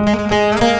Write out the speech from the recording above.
Música